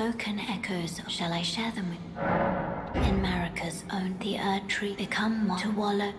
Spoken echoes, shall I share them with? In Marika's own, the Earth tree become one to wallow.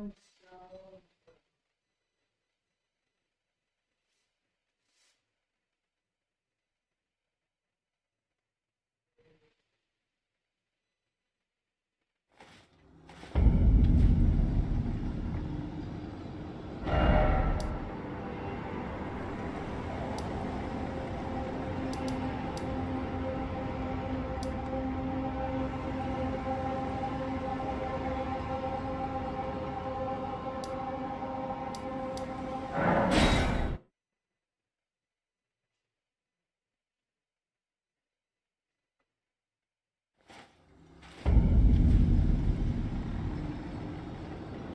Christ.